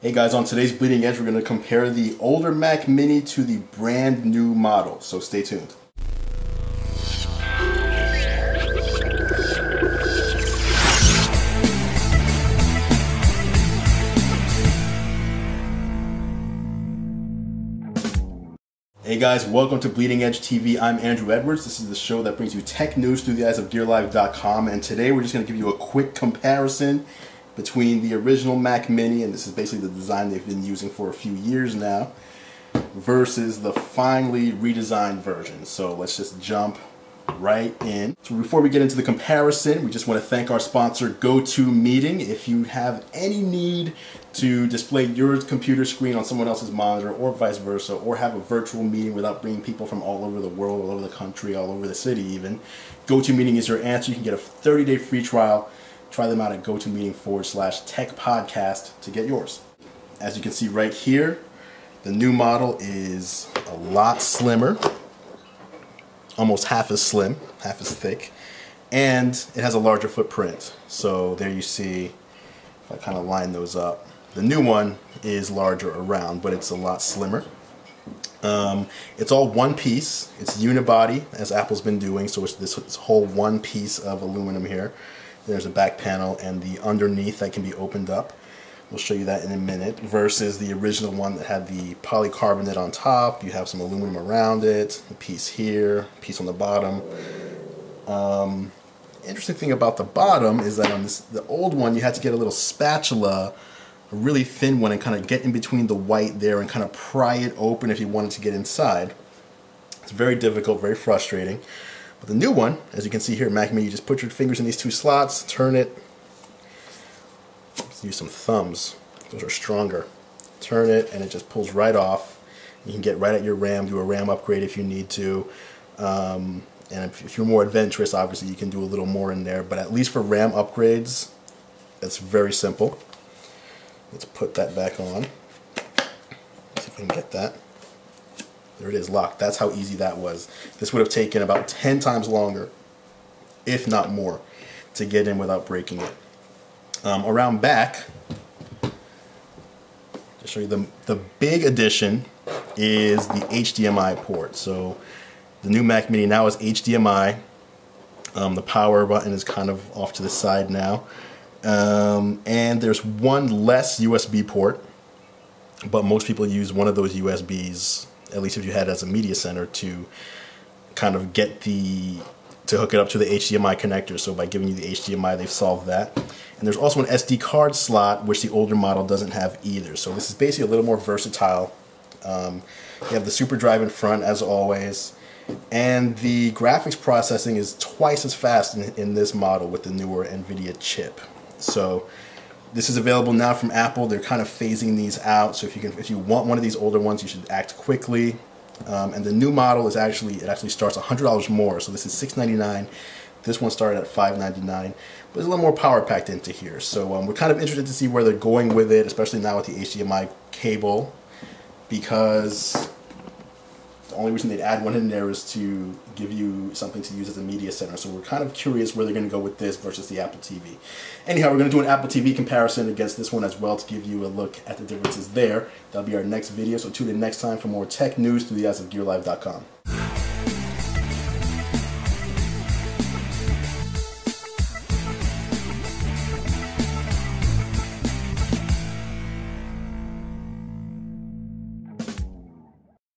Hey guys, on today's Bleeding Edge, we're going to compare the older Mac Mini to the brand new model, so stay tuned. Hey guys, welcome to Bleeding Edge TV. I'm Andru Edwards. This is the show that brings you tech news through the eyes of GearLive.com, and today we're just going to give you a quick comparison between the original Mac Mini, and this is basically the design they've been using for a few years now, versus the finally redesigned version. So let's just jump right in. So before we get into the comparison, we just want to thank our sponsor GoToMeeting. If you have any need to display your computer screen on someone else's monitor or vice versa, or have a virtual meeting without bringing people from all over the world, all over the country, all over the city even, GoToMeeting is your answer. You can get a 30-day free trial Try them out at GoToMeeting forward slash tech podcast to get yours. As you can see right here, the new model is a lot slimmer, almost half as slim, half as thick, and it has a larger footprint. So there you see, if I kind of line those up, the new one is larger around, but it's a lot slimmer. Um, it's all one piece. It's unibody, as Apple's been doing, so it's this, this whole one piece of aluminum here. There's a back panel and the underneath that can be opened up. We'll show you that in a minute. Versus the original one that had the polycarbonate on top. You have some aluminum around it. A piece here, a piece on the bottom. Um, interesting thing about the bottom is that on this the old one you had to get a little spatula, a really thin one, and kind of get in between the white there and kind of pry it open if you wanted to get inside. It's very difficult, very frustrating. But the new one, as you can see here, Mac Mini, you just put your fingers in these two slots, turn it, use some thumbs, those are stronger. Turn it and it just pulls right off. You can get right at your RAM, do a RAM upgrade if you need to. Um, and if, if, you're more adventurous, obviously you can do a little more in there, but at least for RAM upgrades, it's very simple. Let's put that back on. See if we can get that. There it is, locked. That's how easy that was. This would have taken about 10 times longer, if not more, to get in without breaking it. Um, around back, to show you the, the big addition is the HDMI port. So the new Mac Mini now is HDMI. Um, the power button is kind of off to the side now. Um, and there's one less USB port, but most people use one of those USBs at least if you had as a media center, to kind of get the to hook it up to the HDMI connector. So by giving you the HDMI, they've solved that. And there's also an SD card slot, which the older model doesn't have either. So this is basically a little more versatile. Um, you have the super drive in front, as always. And the graphics processing is twice as fast in, in this model with the newer NVIDIA chip. So this is available now from Apple. They're kind of phasing these out. So if you can, if you want one of these older ones, you should act quickly. Um, and the new model is actually it actually starts $100 more. So this is 699. This one started at 599. But there's a little more power packed into here. So um, we're kind of interested to see where they're going with it, especially now with the HDMI cable, because only reason they'd add one in there is to give you something to use as a media center. So we're kind of curious where they're going to go with this versus the Apple TV. Anyhow, we're going to do an Apple TV comparison against this one as well to give you a look at the differences there. That'll be our next video, so tune in next time for more tech news through the eyes of GearLive.com.